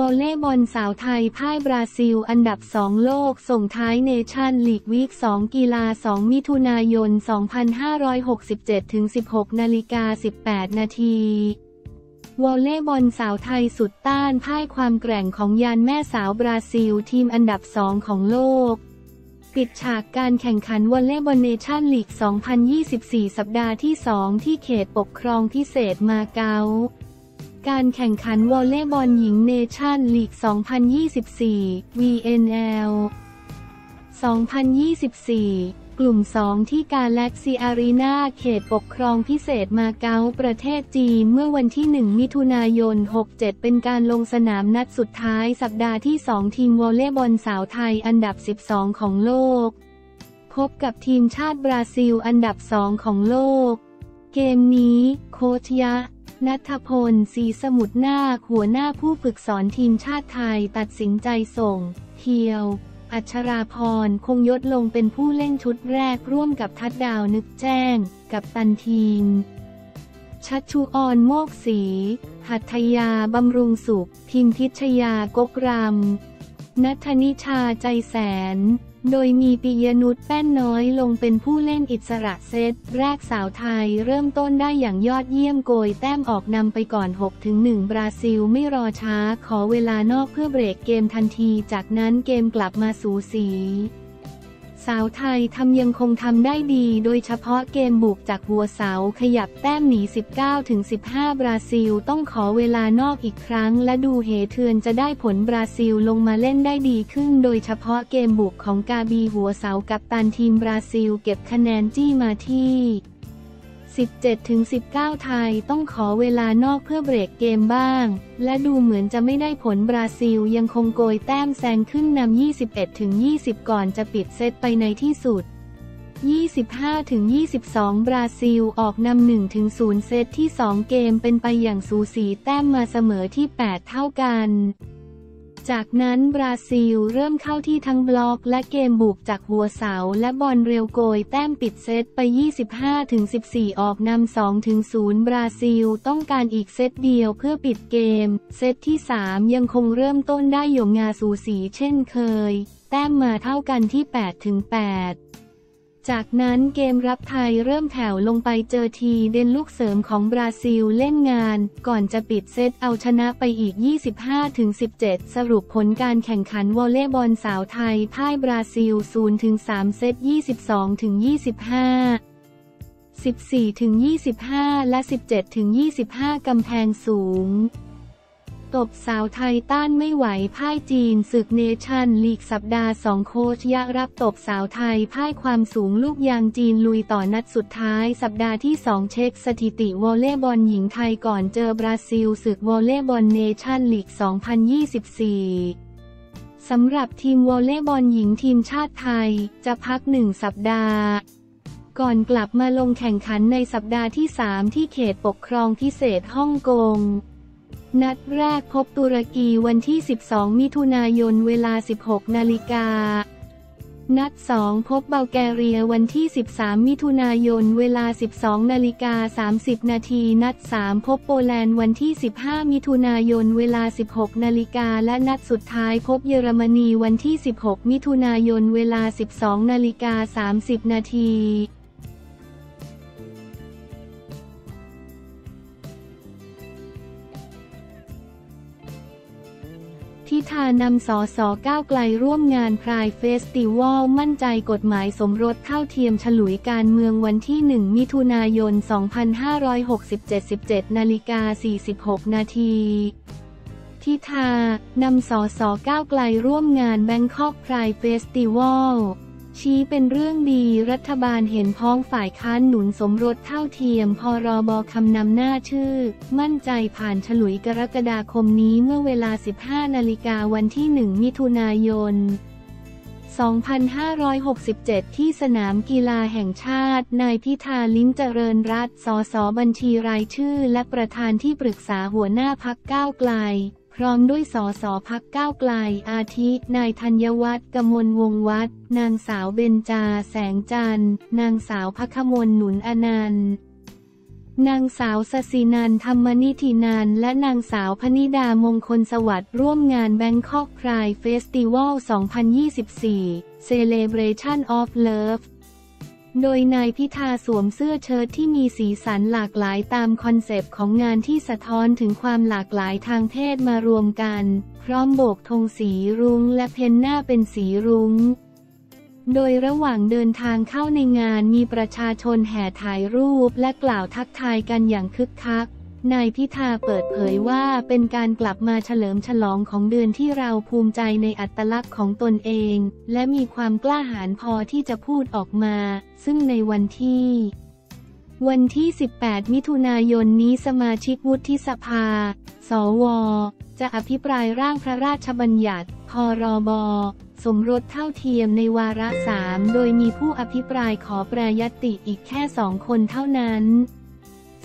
วอลเลย์บอลสาวไทยพ่ายบราซิล อันดับ 2 โลก ส่งท้ายเนชันส์ลีก week 2 กีฬา 2 มิถุนายน 2567 ถึง 16 นาฬิกา 18 นาทีวอลเลย์บอลสาวไทยสุดต้านพ่ายความแกร่งของยานแม่สาวบราซิล ทีมอันดับ 2 ของโลก ปิดฉากการแข่งขันวอลเลย์บอลเนชันส์ลีก 2024 สัปดาห์ที่ 2 ที่เขตปกครองพิเศษมาเก๊า การแข่งขันวอลเลย์บอลหญิงเนชันส์ลีก 2024 VNL 2024 กลุ่ม 2 ที่กาแล็กซีอารีนาเขตปกครองพิเศษมาเก๊าประเทศจีนเมื่อวันที่ 1 มิถุนายน 67 เป็นการลงสนามนัดสุดท้ายสัปดาห์ที่ 2 ทีมวอลเลย์บอลสาวไทยอันดับ 12 ของโลก พบกับทีมชาติบราซิลอันดับ 2 ของโลก เกมนี้ โคชยะ นัทพลศรีสมุทรนาคหัวหน้าผู้ฝึกสอนทีมชาติไทยตัดสินใจส่ง เทียว อัชราพร คงยศลงเป็นผู้เล่นชุดแรกร่วมกับทัดดาวนึกแจ้ง กับตันทีม ชัชชุออนโมกศรีหัตยาบำรุงสุข พิมพิชยากกรำนัทนิชาใจแสน โดยมีปิยนุชแป้นน้อยลงเป็นผู้เล่นอิสระเซตแรกสาวไทยเริ่มต้นได้อย่างยอดเยี่ยมโกยแต้มออกนำไปก่อน 6-1 บราซิลไม่รอช้าขอเวลานอกเพื่อเบรกเกมทันที จากนั้นเกมกลับมาสูสี สาวไทยทำยังคงทำได้ดี โดยเฉพาะเกมบุกจากหัวเสาขยับแต้มหนี 19-15 บราซิลต้องขอเวลานอกอีกครั้ง และดูเหเทือนจะได้ผลบราซิลลงมาเล่นได้ดีขึ้น โดยเฉพาะเกมบุกของกาบีหัวเสากับตันทีมบราซิลเก็บคะแนนจี้มาที่ 17-19 ไทยต้องขอเวลานอกเพื่อเบรกเกมบ้าง และดูเหมือนจะไม่ได้ผลบราซิลยังคงโกยแต้มแซงขึ้นนำ 21-20 ก่อนจะปิดเซตไปในที่สุด 25-22 บราซิลออกนำ 1-0 เซตที่ 2 เกมเป็นไปอย่างสูสีแต้มมาเสมอที่ 8 เท่ากัน จากนั้นบราซิลเริ่มเข้าที่ทั้งบล็อกและเกมบุกจากหัวเสาและบอลเร็วโกยแต้มปิดเซตไป 25-14 ออกนำ 2-0 บราซิลต้องการอีกเซตเดียวเพื่อปิดเกม เซตที่ 3 ยังคงเริ่มต้นได้หยงงาสูสีเช่นเคย แต้มมาเท่ากันที่ 8-8 จากนั้นเกมรับไทยเริ่มแถวลงไปเจอทีเดนลูกเสริมของบราซิลเล่นงาน ก่อนจะปิดเซตเอาชนะไปอีก 25-17 สรุปผลการแข่งขันวอลเลย์บอลสาวไทยพ่ายบราซิล 0-3 เซต 22-25 14-25 และ 17-25 กำแพงสูง ตบสาวไทยต้านไม่ไหวพ่ายจีนศึกเนชันส์ลีกสัปดาห์สองโค้ชยะรับตบสาวไทยพ่ายความสูงลูกยางจีนลุยต่อนัดสุดท้าย สัปดาห์ที่สองเช็คสถิติวอลเลย์บอลหญิงไทยก่อนเจอบราซิลศึกวอลเลย์บอลเนชันส์ลีก 2024สำหรับทีมวอลเลย์บอลหญิงทีมชาติไทย จะพักหนึ่งสัปดาห์ ก่อนกลับมาลงแข่งขันในสัปดาห์ที่ 3 ที่เขตปกครองพิเศษฮ่องกง นัดแรกพบตุรกีวันที่ 12 มิถุนายนเวลา 16 นาฬิกา นัด 2 พบเบลแกเรียวันที่ 13 มิถุนายนเวลา 12 นาฬิกา 30 นาที นัด 3 พบโปแลนด์วันที่ 15 มิถุนายนเวลา 16 นาฬิกา และนัดสุดท้ายพบเยอรมนีวันที่ 16 มิถุนายนเวลา 12 นาฬิกา 30 นาที ทิธานำสอสอก้าวไกลร่วมงานพรายเฟสติวัลมั่นใจกฎหมายสมรสเท่าเทียมฉลุยการเมืองวันที่ 1 มิถุนายน 2567 17นาฬิกา46 นาทีทิธานำสอสอก้าวไกลร่วมงาน Bangkok Pride Festival ชี้เป็นเรื่องดีรัฐบาลเห็นพ้องฝ่ายค้านหนุนสมรสเท่าเทียมพอรอบอคำนำหน้าชื่อ มั่นใจผ่านฉลุยกรกฎาคมนี้เมื่อเวลา 15 นาฬิกาวันที่ 1 มิถุนายน 2567 ที่สนามกีฬาแห่งชาติ นายพิธาลิ้มเจริญรัตสสบัญชีรายชื่อ และประธานที่ปรึกษาหัวหน้าพักก้าวไกล พร้อมด้วยสสพักก้าวไกล อาทิ นายธัญวัฒน์กมลวงวัฒน์นางสาวเบญจาแสงจันทร์ นางสาวพักมลหนุนอนันต์นางสาวสศินันธรรมนิธินันและนางสาวพนิดามงคลสวัสดิ์ร่วมงาน Bangkok Pride Festival 2024 Celebration of Love โดยนายพิธาสวมเสื้อเชิ้ตที่มีสีสันหลากหลายตามคอนเซปต์ของงานที่สะท้อนถึงความหลากหลายทางเพศมารวมกัน พร้อมโบกธงสีรุ้งและเพนหน้าเป็นสีรุง้งโดยระหว่างเดินทางเข้าในงานมีประชาชนแห่ถ่ายรูปและกล่าวทักทายกันอย่างคึกคัก นายพิธาเปิดเผยว่าเป็นการกลับมาเฉลิมฉลองของเดือนที่เราภูมิใจในอัตลักษณ์ของตนเอง และมีความกล้าหาญพอที่จะพูดออกมา ซึ่งในวันที่ วันที่ 18 มิถุนายนนี้สมาชิกวุฒิสภา สว จะอภิปรายร่างพระราชบัญญัติ พรบ สมรสเท่าเทียมในวาระสามโดยมีผู้อภิปรายขอแปรยติอีกแค่สองคนเท่านั้น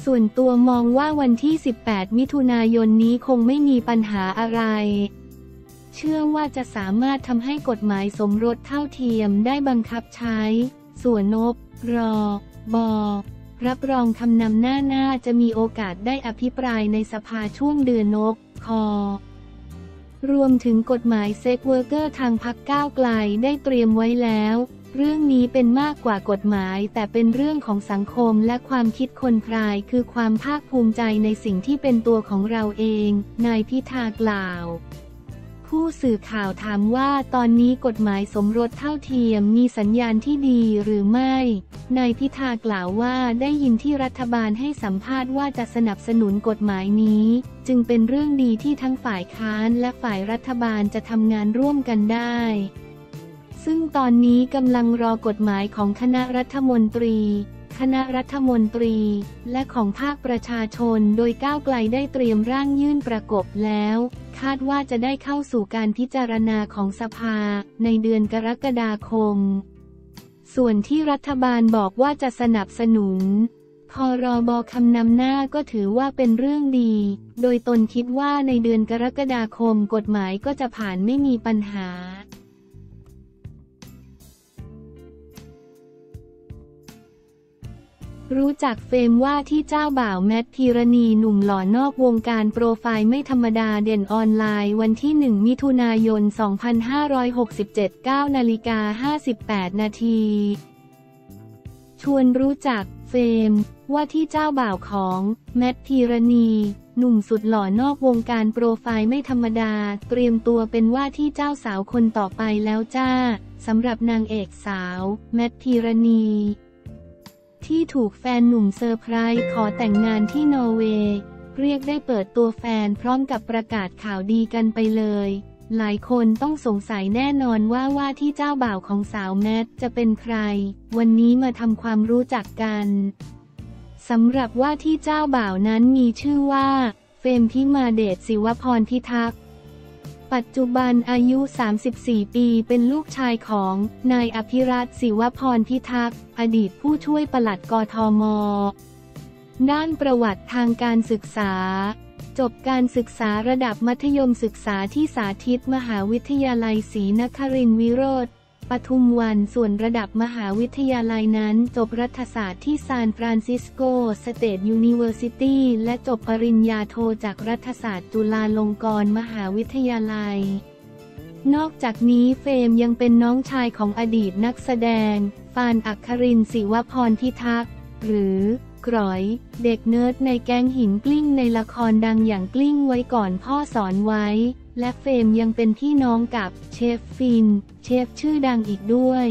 ส่วนตัวมองว่าวันที่ 18 มิถุนายนนี้คงไม่มีปัญหาอะไร เชื่อว่าจะสามารถทำให้กฎหมายสมรสเท่าเทียมได้บังคับใช้ ส่วนนบ รอ บอ รับรองคำนำหน้าหน้าจะมีโอกาสได้อภิปรายในสภาช่วงเดือนนก คอ รวมถึงกฎหมาย sex worker ทางพรรคก้าวไกลได้เตรียมไว้แล้ว เรื่องนี้เป็นมากกว่ากฎหมาย แต่เป็นเรื่องของสังคมและความคิดคน Pride คือความภาคภูมิใจในสิ่งที่เป็นตัวของเราเอง นายพิธากล่าวผู้สื่อข่าวถามว่าตอนนี้กฎหมายสมรสเท่าเทียมมีสัญญาณที่ดีหรือไม่ นายพิธากล่าวว่าได้ยินที่รัฐบาลให้สัมภาษณ์ว่าจะสนับสนุนกฎหมายนี้ จึงเป็นเรื่องดีที่ทั้งฝ่ายค้านและฝ่ายรัฐบาลจะทำงานร่วมกันได้ ซึ่งตอนนี้กำลังรอกฎหมายของคณะรัฐมนตรี คณะรัฐมนตรี และของภาคประชาชนโดยก้าวไกลได้เตรียมร่างยื่นประกบแล้ว คาดว่าจะได้เข้าสู่การพิจารณาของสภาในเดือนกรกฎาคม ส่วนที่รัฐบาลบอกว่าจะสนับสนุนพรบคำนำหน้าก็ถือว่าเป็นเรื่องดี โดยตนคิดว่าในเดือนกรกฎาคมกฎหมายก็จะผ่านไม่มีปัญหา รู้จักเฟมว่าที่เจ้าบ่าวแมทพีรณีหนุ่มหล่อนอกวงการโปรไฟล์ไม่ธรรมดาเด่นออนไลน์วันที่ 1 มิถุนายน 2567 9นาฬิกา58 นาทีชวนรู้จักเฟมว่าที่เจ้าบ่าวของแมทพีรณีหนุ่มสุดหล่อนอกวงการโปรไฟล์ไม่ธรรมดา เตรียมตัวเป็นว่าที่เจ้าสาวคนต่อไปแล้วจ้าสำหรับนางเอกสาว แมทพีรณี ที่ถูกแฟนหนุ่มเซอร์ไพรส์ขอแต่งงานที่นอร์เวย์เรียกได้เปิดตัวแฟนพร้อมกับประกาศข่าวดีกันไปเลย หลายคนต้องสงสัยแน่นอนว่าว่าที่เจ้าบ่าวของสาวแมทจะเป็นใคร วันนี้มาทำความรู้จักกันสำหรับว่าที่เจ้าบ่าวนั้นมีชื่อว่า เฟมพิมาเดชศิวพรพิทักษ์ ปัจจุบันอายุ 34 ปีเป็นลูกชายของนายอภิรัตศิวพรพิทักษ์ อดีตผู้ช่วยปลัดกทม ด้านประวัติทางการศึกษา จบการศึกษาระดับมัธยมศึกษาที่สาธิตมหาวิทยาลัยศรีนครินทรวิโรฒ ปทุมวันส่วนระดับมหาวิทยาลัยนั้น จบรัฐศาสตร์ที่ San Francisco State University และจบปริญญาโทจากรัฐศาสตร์จุฬาลงกรณ์มหาวิทยาลัย นอกจากนี้เฟมยังเป็นน้องชายของอดีตนักแสดง ฟานอัคครินศิวพรพิทักษ์หรือกรอย เด็กเนิร์ดในแก๊งหินกลิ้งในละครดังอย่างกลิ้งไว้ก่อนพ่อสอนไว้ และเฟมยังเป็นพี่น้องกับเชฟฟิน เชฟชื่อดังอีกด้วย